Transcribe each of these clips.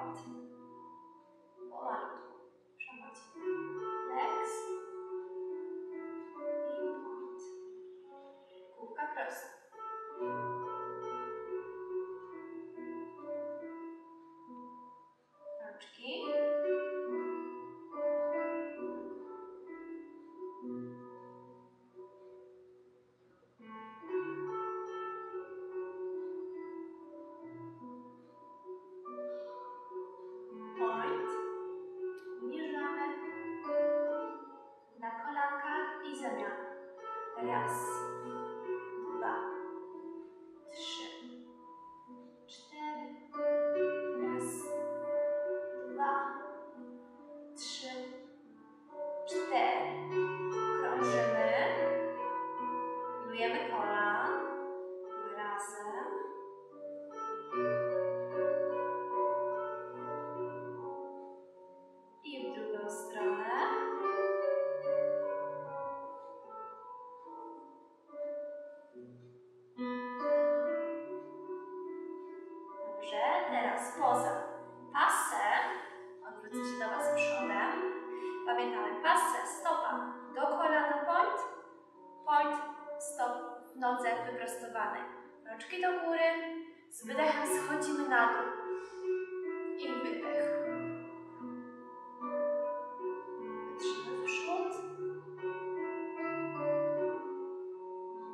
heart.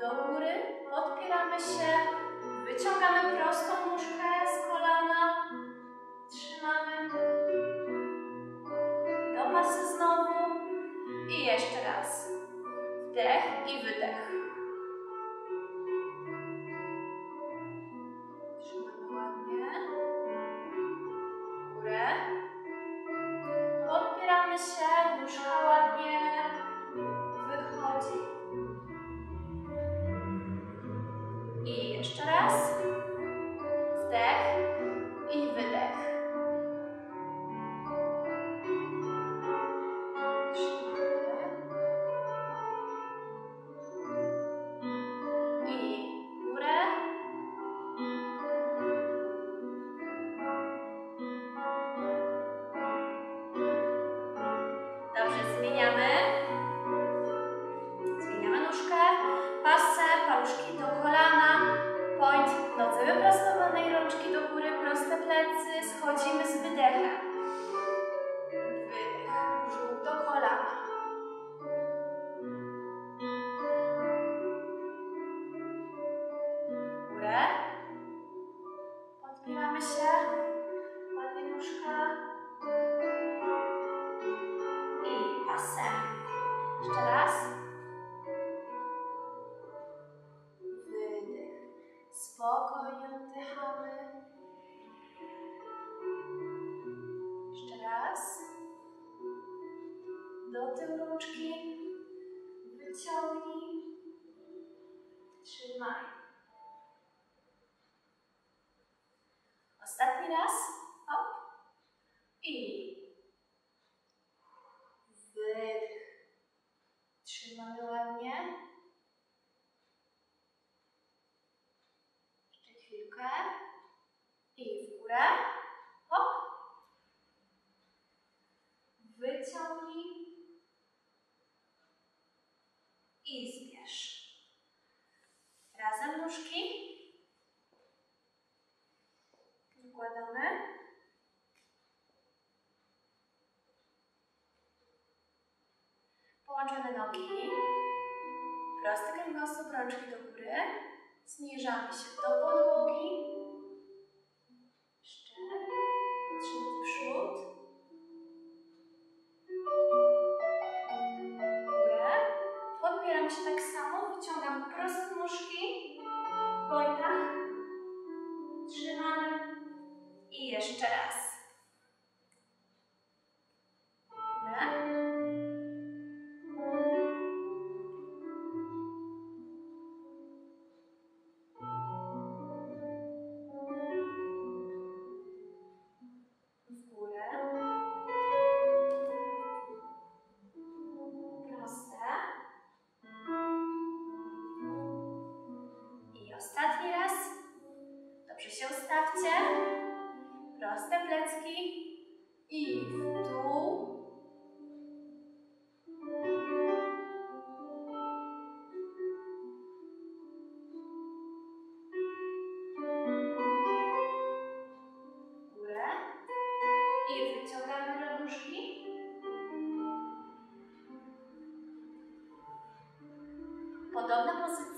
do góry, podpieramy się, wyciągamy prostą nóżkę z kolana, trzymamy, do pasy znowu i jeszcze raz. Wdech i wydech. Ostatni raz. Hop. I wydech. Trzymamy ładnie. Jeszcze chwilkę. I w górę. Hop. Wyciągnij. I zbierz. Razem nóżki układamy. Połączone nogi. Prosty kręgosłup, rączki do góry. Zniżamy się do podłogi. wyciągamy roduszki. Podobna pozycja.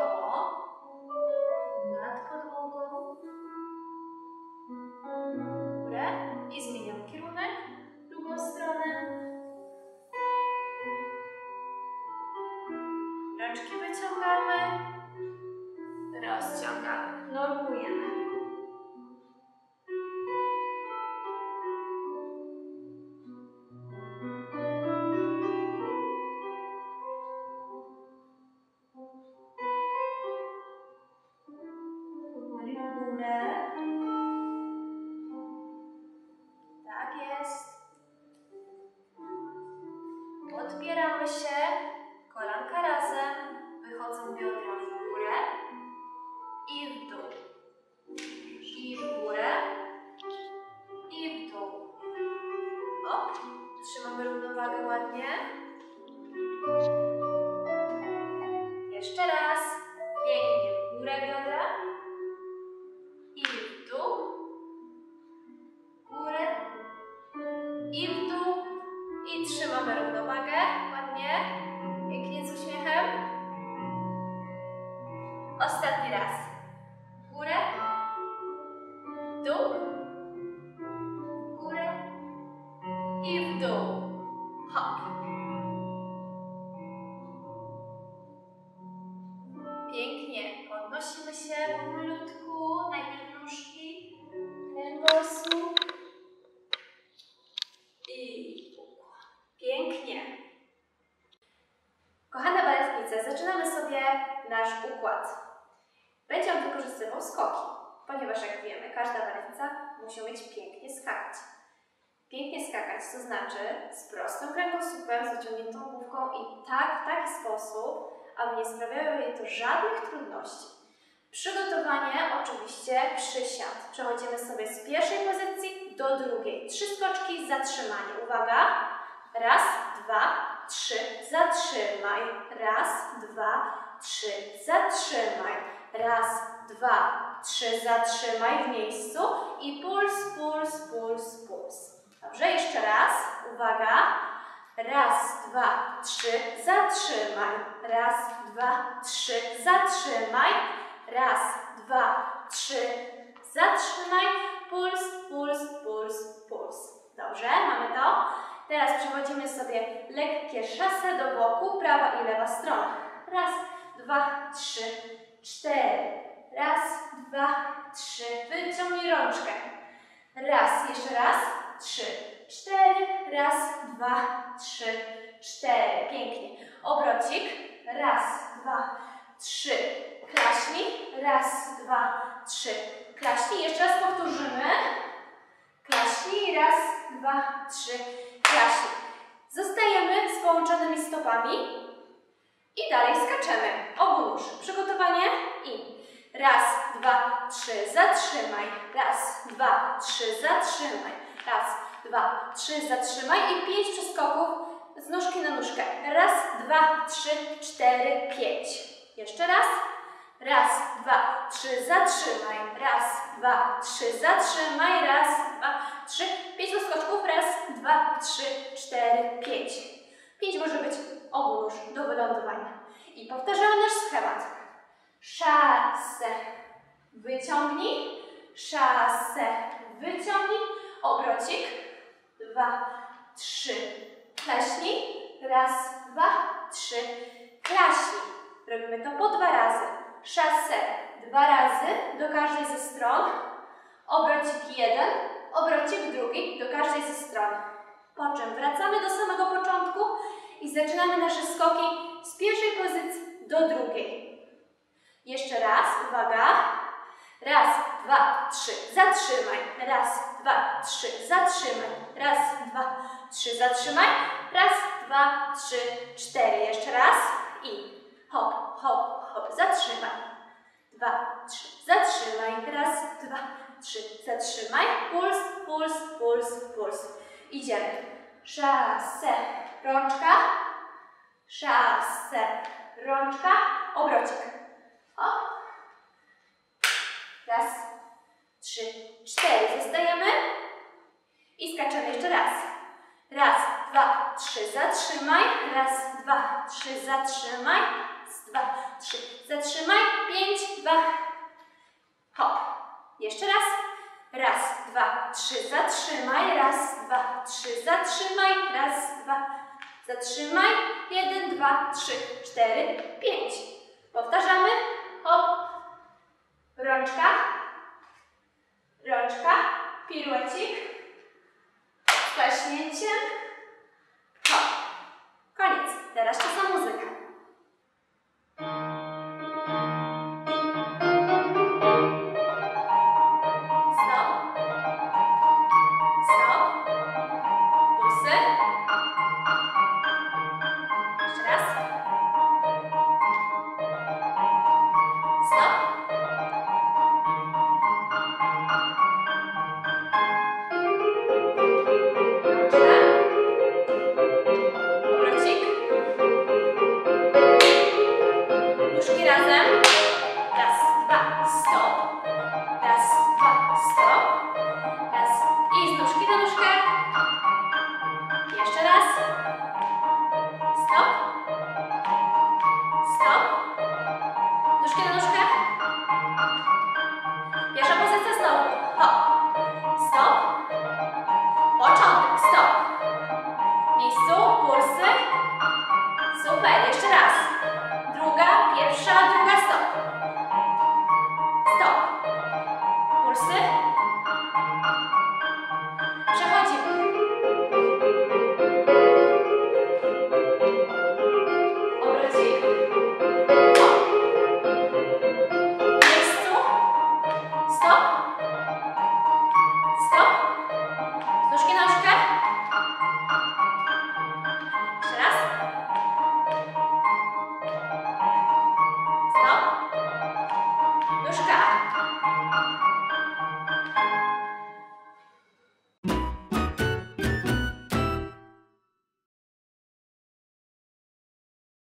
Law Russia. Ponieważ jak wiemy, każda baletnica musi umieć pięknie skakać. Pięknie skakać, to znaczy z prostym kręgosłupem, z wyciągniętą główką i tak, w taki sposób, aby nie sprawiało jej to żadnych trudności. Przygotowanie oczywiście przysiad. Przechodzimy sobie z pierwszej pozycji do drugiej. Trzy skoczki, zatrzymanie. Uwaga. Raz, dwa, trzy, zatrzymaj. Raz, dwa, trzy, zatrzymaj. Raz, dwa, trzy, zatrzymaj w miejscu i puls, puls, puls, puls. Dobrze, jeszcze raz. Uwaga. Raz, dwa, trzy, zatrzymaj. Raz, dwa, trzy, zatrzymaj. Raz, dwa, trzy, zatrzymaj. Puls, puls, puls, puls. Dobrze, mamy to? Teraz przechodzimy sobie lekkie szasę do boku, prawa i lewa strona. Raz, dwa, trzy, cztery. Raz, dwa, trzy. Wyciągnij rączkę. Raz, jeszcze raz. Trzy, cztery. Raz, dwa, trzy, cztery. Pięknie. Obrocik. Raz, dwa, trzy. Klaśnij. Raz, dwa, trzy. Klaśnij. Jeszcze raz powtórzymy. Klaśnij. Raz, dwa, trzy. Klaśnij. Zostajemy z połączonymi stopami i dalej skaczemy. Obu. Przygotowanie i raz, dwa, trzy. Zatrzymaj. Raz, dwa, trzy. Zatrzymaj. Raz, dwa, trzy. Zatrzymaj i pięć przeskoków z nóżki na nóżkę. Raz, dwa, trzy, cztery, pięć. Jeszcze raz. Raz, dwa, trzy, zatrzymaj. Raz, dwa, trzy, zatrzymaj. Raz, dwa, trzy. Pięć skoczków. Raz, dwa, trzy, cztery, pięć. Pięć może być obu nóż do wylądowania. I powtarzamy nasz schemat. Szasę. Wyciągnij. Szasę. Wyciągnij. Obrocik. Dwa, trzy. Klaśnij. Raz, dwa, trzy. Klaśnij. Robimy to po dwa razy. Szasę dwa razy do każdej ze stron. Obrocik jeden, obrocik drugi do każdej ze stron. Po czym wracamy do samego początku i zaczynamy nasze skoki z pierwszej pozycji do drugiej. Jeszcze raz, uwaga. Raz, dwa, trzy, zatrzymaj. Raz, dwa, trzy, zatrzymaj. Raz, dwa, trzy, zatrzymaj. Raz, dwa, trzy, cztery. Jeszcze raz i hop, hop, hop, zatrzymaj. Dwa, trzy, zatrzymaj. Raz, dwa, trzy, zatrzymaj. Puls, puls, puls, puls. Idziemy. Szasę, rączka, szasę, rączka, obrocik. Raz, trzy, cztery. Zostajemy. I skaczemy jeszcze raz. Raz, dwa, trzy, zatrzymaj. Raz, dwa, trzy, zatrzymaj. Raz, dwa, trzy, zatrzymaj. Pięć, dwa, hop. Jeszcze raz. Raz, dwa, trzy, zatrzymaj. Raz, dwa, trzy, zatrzymaj. Raz, dwa, zatrzymaj. Jeden, dwa, trzy, cztery, pięć. Powtarzamy. Hop. Rączka. Rączka. Piruecik. Z klaśnięciem. Hop. Koniec. Teraz czas